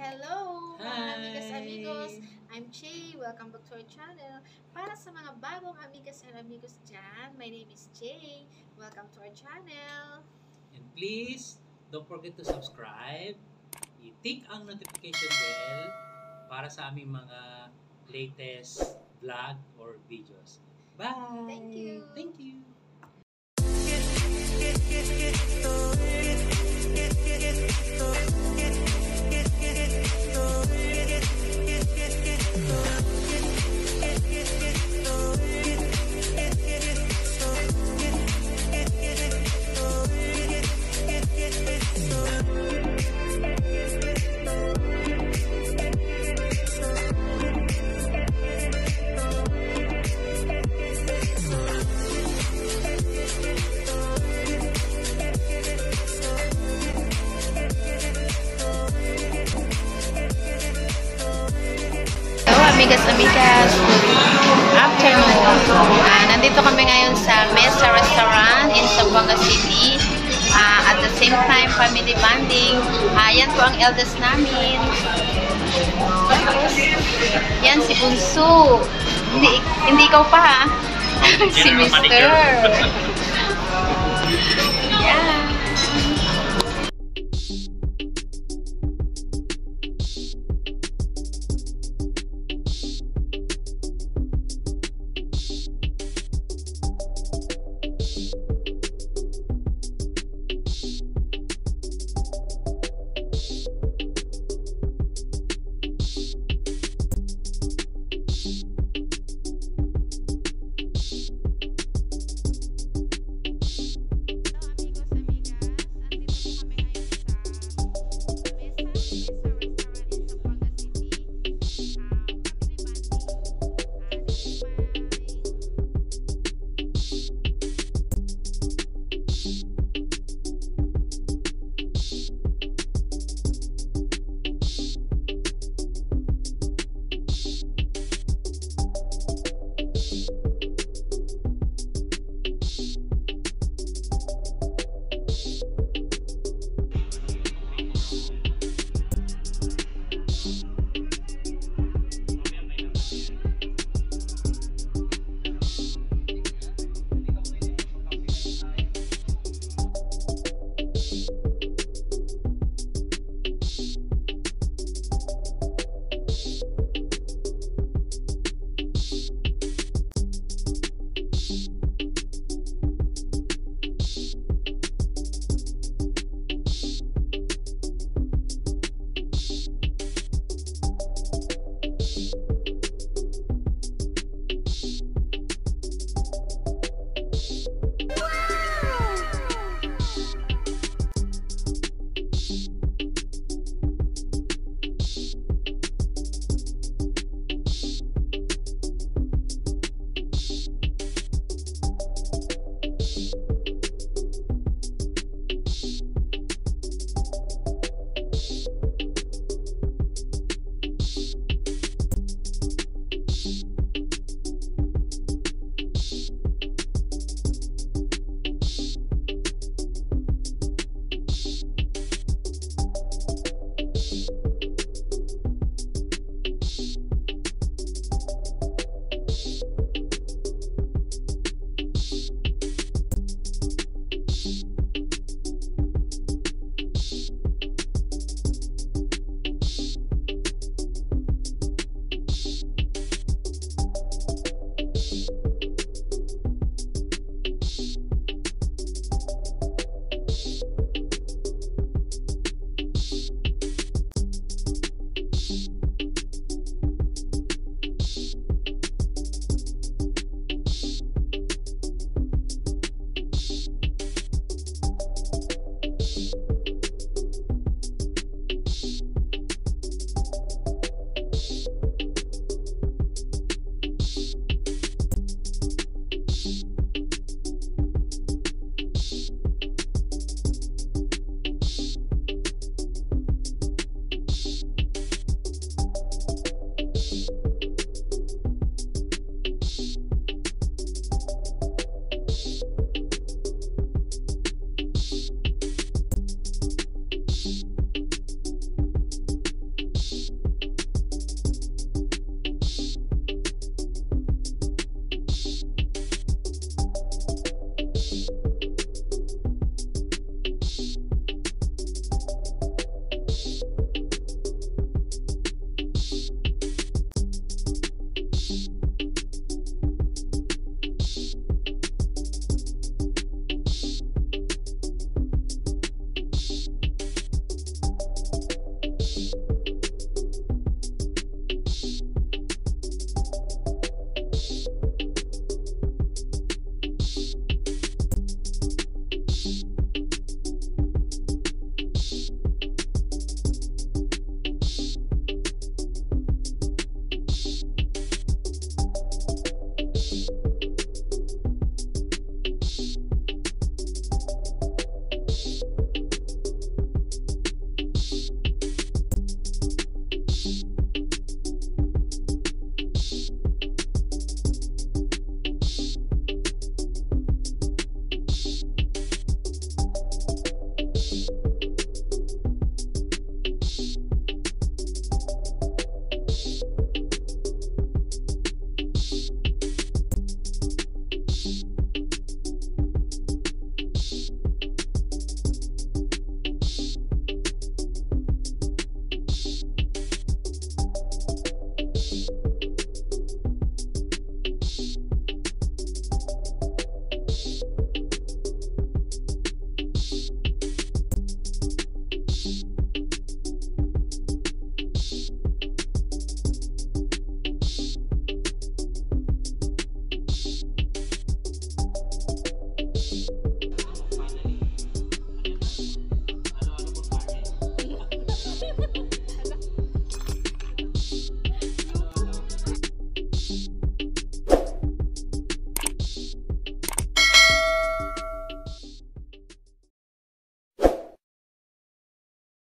Hello, mga amigas amigos. I'm Che. Welcome back to our channel. Para sa mga bagong amigas and amigos dyan, my name is Che. Welcome to our channel. And please, don't forget to subscribe. I-tick ang notification bell para sa aming mga latest vlog or videos. Bye! Thank you. Thank you! Amigas amigas. Afternoon. Ah, nandito kami ngayon sa Mesa Restaurant in Zamboanga City. Ah, at the same time, family bonding. Ah, yan po ang eldest namin. Tapos, yan si Bunso. Hindi, hindi ikaw pa ha? si Mr.